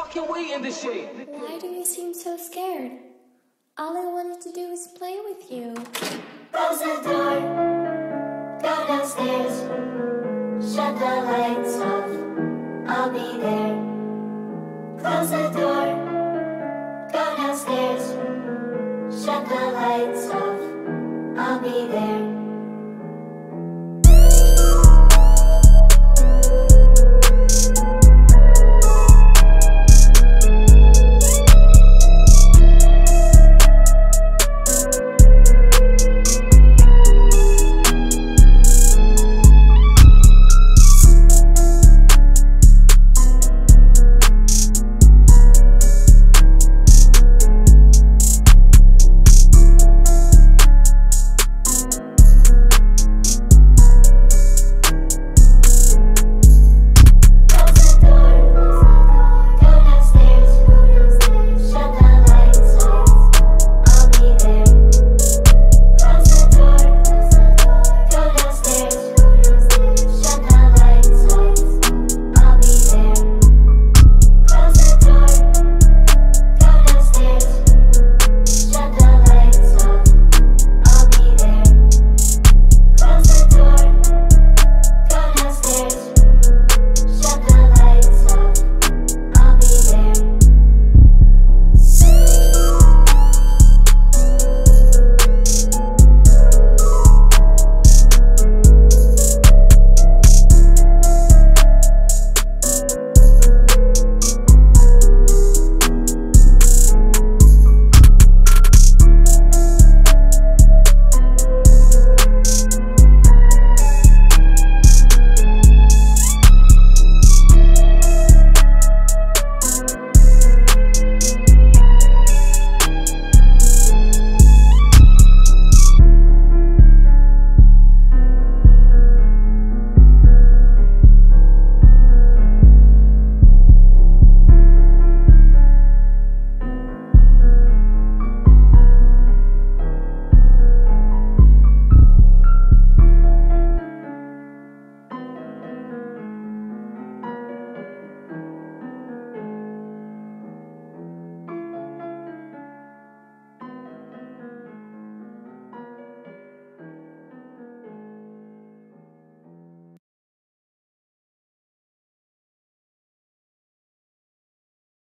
fucking waiting this shit. Why do you seem so scared? All I wanted to do was play with you. Close the door, go downstairs, shut the lights off, I'll be there. Close the door, go downstairs, shut the lights off, I'll be there.